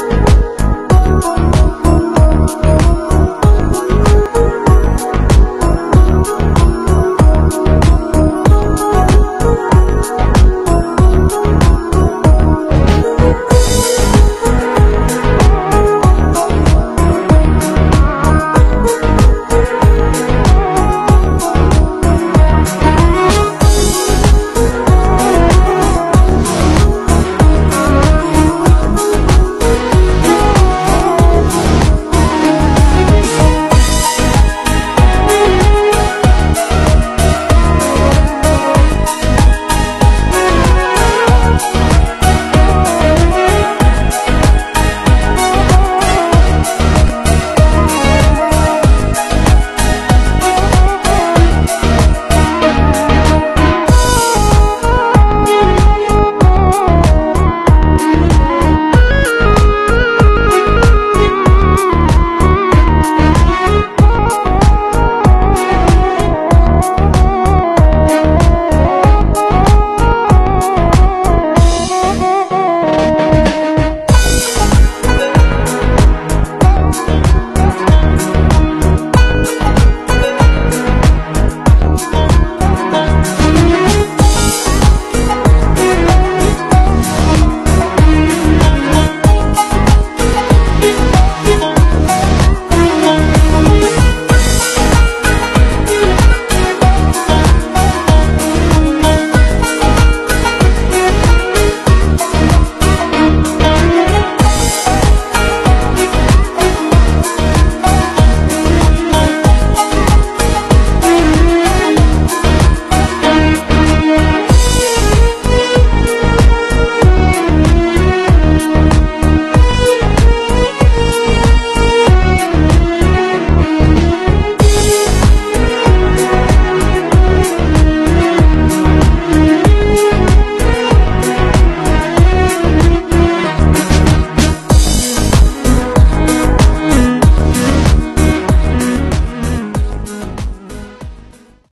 ¡Gracias!